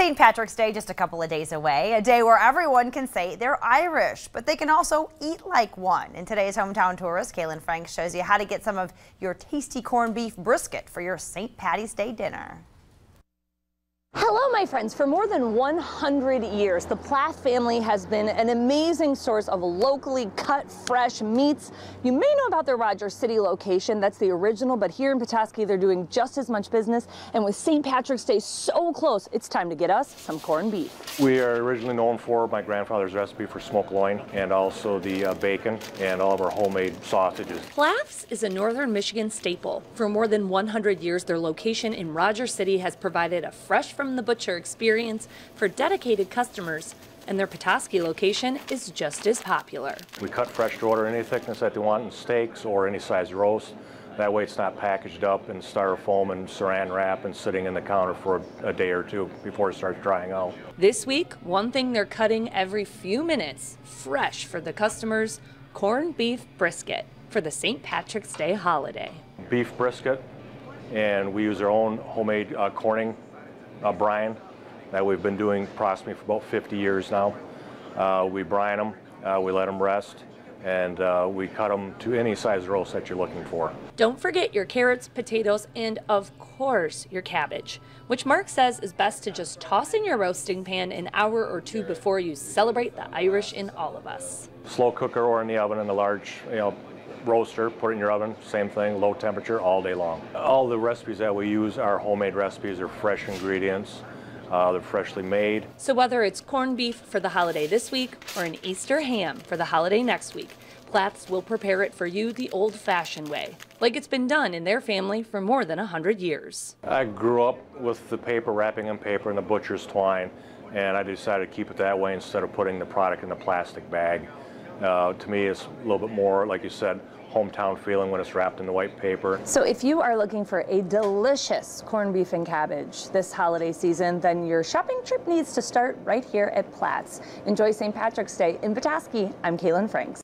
St. Patrick's Day just a couple of days away, a day where everyone can say they're Irish, but they can also eat like one. In today's hometown tourist, Kaylin Franks shows you how to get some of your tasty corned beef brisket for your St. Patty's Day dinner. Hello, my friends. For more than 100 years, the Plath family has been an amazing source of locally cut, fresh meats. You may know about their Rogers City location. That's the original, but here in Petoskey, they're doing just as much business. And with St. Patrick's Day so close, it's time to get us some corned beef. We are originally known for my grandfather's recipe for smoked loin and also the uh, bacon and all of our homemade sausages. Plath's is a northern Michigan staple. For more than 100 years, their location in Rogers City has provided a fresh from the butcher experience for dedicated customers, and their Petoskey location is just as popular. We cut fresh to order any thickness that they want in steaks or any size roast. That way it's not packaged up in styrofoam and saran wrap and sitting in the counter for a day or two before it starts drying out. This week, one thing they're cutting every few minutes, fresh for the customers, corned beef brisket for the St. Patrick's Day holiday. Beef brisket, and we use our own homemade uh, corning uh, brine that we've been doing approximately for about 50 years now. Uh, we brine them, uh, we let them rest, and uh, we cut them to any size roast that you're looking for. Don't forget your carrots, potatoes, and of course your cabbage, which Mark says is best to just toss in your roasting pan an hour or two before you celebrate the Irish in all of us. Slow cooker or in the oven in a large, you know, roaster, put it in your oven, same thing, low temperature all day long. All the recipes that we use are homemade recipes, are fresh ingredients. Uh, they're freshly made. So whether it's corned beef for the holiday this week or an Easter ham for the holiday next week, Plath's will prepare it for you the old-fashioned way, like it's been done in their family for more than a 100 years. I grew up with the paper, wrapping in paper and the butcher's twine, and I decided to keep it that way instead of putting the product in the plastic bag. Uh, to me, it's a little bit more, like you said, hometown feeling when it's wrapped in the white paper. So if you are looking for a delicious corned beef and cabbage this holiday season, then your shopping trip needs to start right here at Plath's. Enjoy St. Patrick's Day in Petoskey. I'm Kaylin Franks.